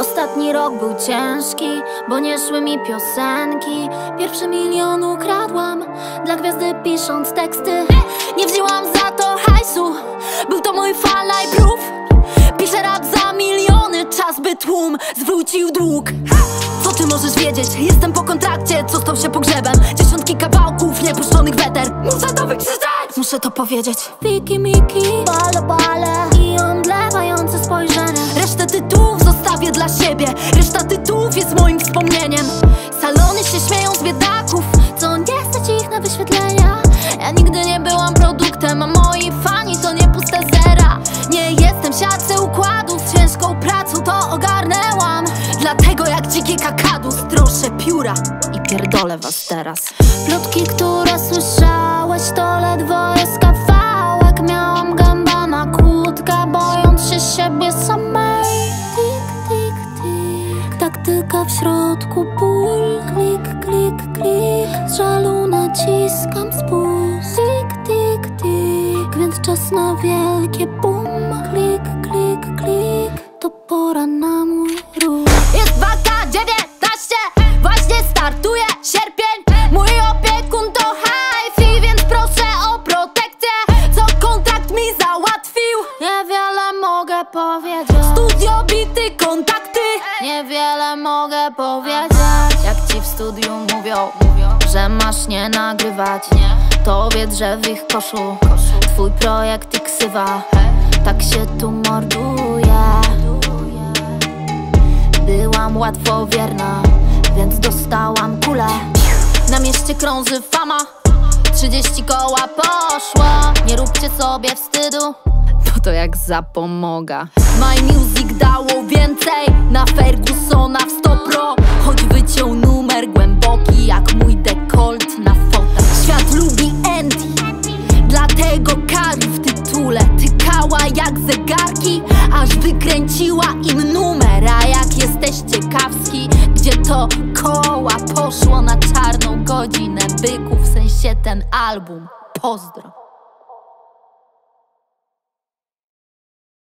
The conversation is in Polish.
Ostatni rok był ciężki, bo nie szły mi piosenki. Pierwszy milion ukradłam, dla gwiazdy pisząc teksty. Nie wzięłam za to hajsu, był to mój fal najprów Piszę rap za miliony, czas by tłum zwrócił dług. Co ty możesz wiedzieć? Jestem po kontrakcie, co stał się pogrzebem. Dziesiątki kawałków, niepuszczonych weter. Muszę to wykrzyczeć! Muszę to powiedzieć. Wiki miki, bale bale siebie. Reszta tytułów jest moim wspomnieniem. Salony się śmieją z biedaków Co nie stać ich na wyświetlenia. Ja nigdy nie byłam produktem A moi fani to nie puste zera. Nie jestem siatce układów Ciężką pracą to ogarnęłam. Dlatego jak dzikie kakadu Stroszę pióra i pierdolę was teraz. Plotki, które słyszałeś To ledwo jest kawałek W środku ból Klik, klik, klik. Z żalu naciskam spust Tik, tik, tik. Więc czas na wielkie boom Klik, klik, klik. To pora na mój ruch. Jest waka 19 Właśnie startuje sierpień. Mój opiekun to hi Więc proszę o protekcję. Co kontrakt mi załatwił? Niewiele mogę powiedzieć. Studio bity kontakty Niewiele mogę powiedzieć. Jak ci w studiu mówią Że masz nie nagrywać. To wiedz, że w ich koszu Twój projekt i ksywa Tak się tu morduje. Byłam łatwowierna, więc dostałam kulę. Na mieście krąży fama. 30 koła poszło. Nie róbcie sobie wstydu. Bo to jak zapomoga My Music dało więcej Na Fergusona w 100 pro Choć wyciął numer głęboki Jak mój dekolt na fotel. Świat lubi Andy Dlatego Kari w tytule Tykała jak zegarki Aż wykręciła im numer. A jak jesteś ciekawski Gdzie to koła poszło na czarną godzinę Byku w sensie ten album. Pozdro